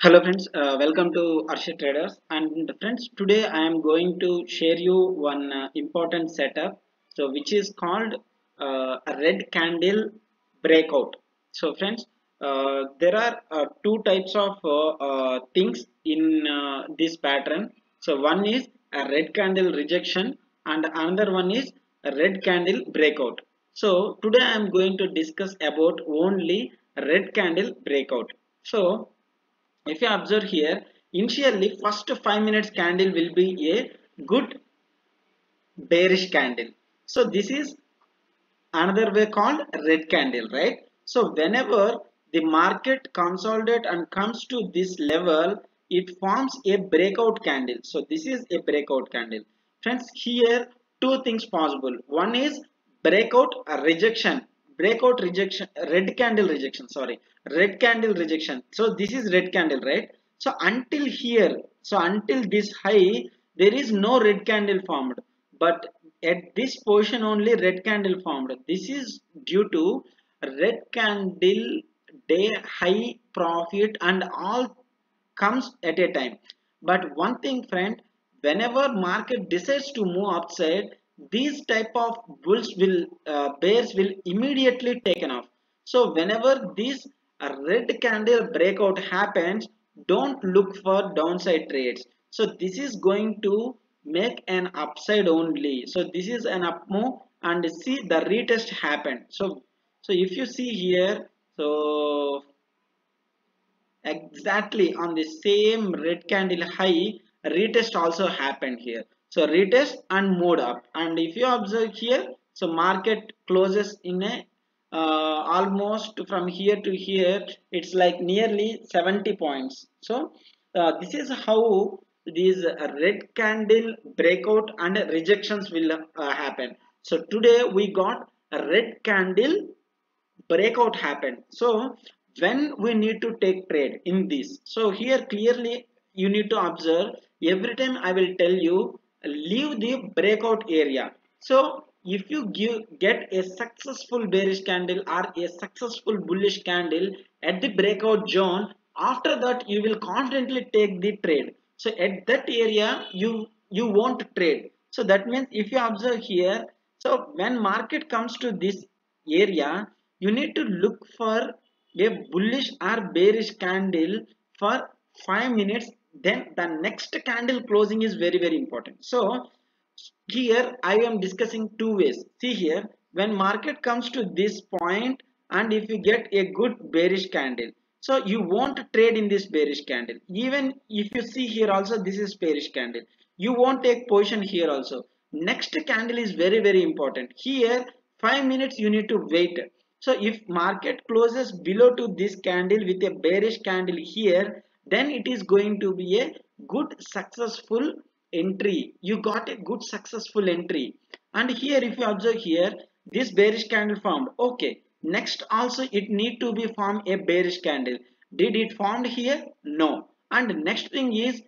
Hello friends, uh, welcome to Arshith Traders and friends today I am going to share you one uh, important setup so which is called uh, a red candle breakout. So friends uh, there are uh, two types of uh, things in this pattern. So one is a red candle rejection and another one is a red candle breakout. So today I am going to discuss about only red candle breakout. So if you observe here initially first 5 minutes candle will be a good bearish candle. So this is another way called red candle right? So whenever the market consolidate and comes to this level it forms a breakout candle. So this is a breakout candle. Friends here two things possible. One is breakout rejection breakout rejection red candle rejection sorry. Red candle rejection. So this is red candle right? So until here so until this high there is no red candle formed. But at this position only red candle formed. This is due to red candle day high profit and all comes at a time. But one thing friend whenever market decides to move upside these type of bulls will uh, bears will immediately taken off. So whenever this uh, red candle breakout happens don't look for downside trades. So this is going to make an upside only. So this is an up move and see the retest happened so so if you see here so exactly on the same red candle high retest also happened here so retest and moved up. And if you observe here so market closes in a uh, almost from here to here it's like nearly 70 points. So uh, this is how these red candle breakout and rejections will uh, happen. So today we got a red candle breakout happened so when we need to take trade in this? So here clearly you need to observe. Every time i will tell you leave the breakout area. So if you give get a successful bearish candle or a successful bullish candle at the breakout zone after that you will confidently take the trade. So at that area you you won't trade. So that means if you observe here so when market comes to this area you need to look for a bullish or bearish candle for 5 minutes then the next candle closing is very very important. So here i am discussing two ways. See here when market comes to this point and if you get a good bearish candle so you won't trade in this bearish candle. Even if you see here also this is bearish candle. You won't take position here also. Next candle is very very important. Here 5 minutes you need to wait. So if market closes below to this candle with a bearish candle here then it is going to be a good successful entry. You got a good successful entry. And here if you observe here this bearish candle formed. Okay next also it need to be form a bearish candle. Did it formed here? No. And next thing is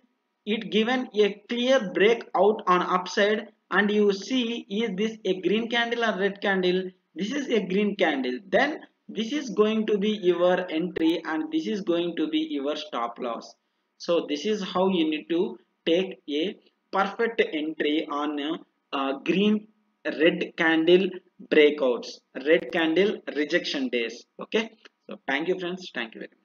it given a clear breakout on upside. And you see is this a green candle or red candle? This is a green candle. Then this is going to be your entry and this is going to be your stop loss. So this is how you need to take a perfect entry on green red candle breakouts red candle rejection days. Okay? So thank you friends. Thank you very much